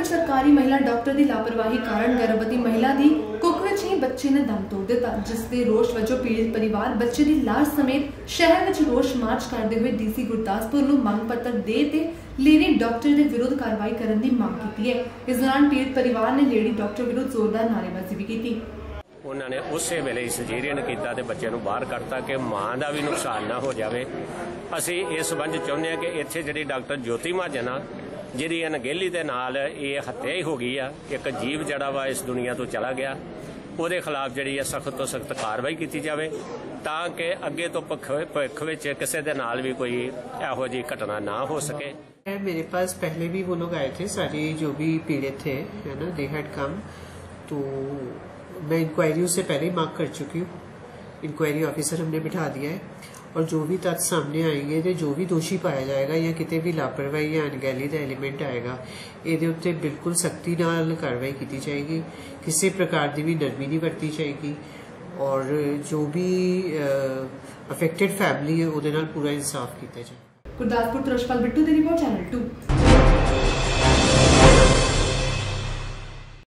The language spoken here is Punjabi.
ਵਿੱਚ ਸਰਕਾਰੀ ਮਹਿਲਾ ਡਾਕਟਰ ਦੀ ਲਾਪਰਵਾਹੀ ਕਾਰਨ ਗਰਭਵਤੀ ਮਹਿਲਾ ਦੀ ਕੁੱਖ ਵਿੱਚ ਹੀ ਬੱਚੇ ਨੇ ਦਮ ਤੋੜ ਦਿੱਤਾ, ਜਿਸ ਦੇ ਰੋਸ਼ ਵਜੋਂ ਪੀੜਿਤ ਪਰਿਵਾਰ ਬੱਚੇ ਦੀ ਲਾਸ਼ ਸਮੇਤ ਸ਼ਹਿਰ ਵਿੱਚ ਰੋਸ਼ ਮਾਰਚ ਕਰਦੇ ਹੋਏ ਡੀਸੀ ਗੁਰਦਾਸਪੁਰ ਨੂੰ ਮੰਗ ਪੱਤਰ ਦੇ ਤੇ ਲੇਡੀ ਡਾਕਟਰ ਦੇ ਵਿਰੁੱਧ ਕਾਰਵਾਈ ਕਰਨ ਦੀ ਮੰਗ ਕੀਤੀ ਹੈ। ਇਸ ਦੌਰਾਨ ਪੀੜਿਤ ਪਰਿਵਾਰ ਨੇ ਲੇਡੀ ਡਾਕਟਰ ਵਿਰੁੱਧ ਜ਼ੋਰਦਾਰ ਨਾਅਰੇਬਾਜ਼ੀ ਵੀ ਕੀਤੀ। ਉਹਨਾਂ ਨੇ ਉਸੇ ਵੇਲੇ ਸਰਜਰੀਨ ਕੀਤਾ ਤੇ ਬੱਚੇ ਨੂੰ ਬਾਹਰ ਕੱਢਤਾ ਕਿ ਮਾਂ ਦਾ ਵੀ ਨੁਕਸਾਨ ਨਾ ਹੋ ਜਾਵੇ। ਅਸੀਂ ਇਸ ਸੰਬੰਧ ਚਾਹੁੰਦੇ ਹਾਂ ਕਿ ਇੱਥੇ ਜਿਹੜੀ ਡਾਕਟਰ ਜੋਤੀ ਮਹਾਜਨ ਜਿਹਦੀ ਅਣਗਹਿਲੀ ਦੇ ਨਾਲ ਇਹ ਹੱਤਿਆ ਹੀ ਹੋ ਗਈ ਆ ਇੱਕ ਜੀਵ ਜੜਾ ਵਾ ਇਸ ਦੁਨੀਆ ਤੋਂ ਚਲਾ ਗਿਆ ਉਹਦੇ ਖਿਲਾਫ ਜਿਹੜੀ ਹੈ ਸਖਤ ਤੋਂ ਸਖਤ ਕਾਰਵਾਈ ਕੀਤੀ ਜਾਵੇ ਤਾਂ ਕਿ ਅੱਗੇ ਤੋਂ ਭਵਿੱਖ ਭਵਿੱਖ ਵਿੱਚ ਕਿਸੇ ਦੇ ਨਾਲ ਵੀ ਕੋਈ ਇਹੋ ਜਿਹੀ ਘਟਨਾ ਨਾ ਹੋ ਸਕੇ है, मेरे पास पहले भी वो लोग आए थे सारे जो भी पीड़ित थे है ना दे हैड कम तो मैं इंक्वायरी उससे पहले ही मार्क कर चुकी हूँ इंक्वायरी ऑफिसर हमने बिठा दिया है और जो भी तथ्य सामने आएंगे ਤੇ ਜੋ ਵੀ ਦੋਸ਼ੀ ਪਾਇਆ ਜਾਏਗਾ ਜਾਂ ਕਿਤੇ ਵੀ ਲਾਪਰਵਾਹੀ ਜਾਂ ਅਣਗਹਿਲੀ ਦਾ ਐਲੀਮੈਂਟ ਆਏਗਾ ਇਹਦੇ ਉੱਤੇ ਬਿਲਕੁਲ ਸਖਤੀ ਨਾਲ ਕਾਰਵਾਈ ਕੀਤੀ ਜਾਏਗੀ ਕਿਸੇ ਪ੍ਰਕਾਰ ਦੀ ਵੀ ਨਰਮੀ ਨਹੀਂ ਵਰਤੀ ਜਾਏਗੀ ਔਰ ਜੋ ਵੀ ਅਫੈਕਟਡ ਫੈਮਿਲੀ ਹੈ ਉਹਦੇ ਨਾਲ ਪੂਰਾ ਇਨਸਾਫ ਕੀਤਾ ਜਾਏ ਗੁਰਦਾਸਪੁਰ ਤੋਂ ਰਸ਼ਪਾਲ ਬਿੱਟੂ ਦੀ ਰਿਪੋਰਟ ਚੈਨਲ 2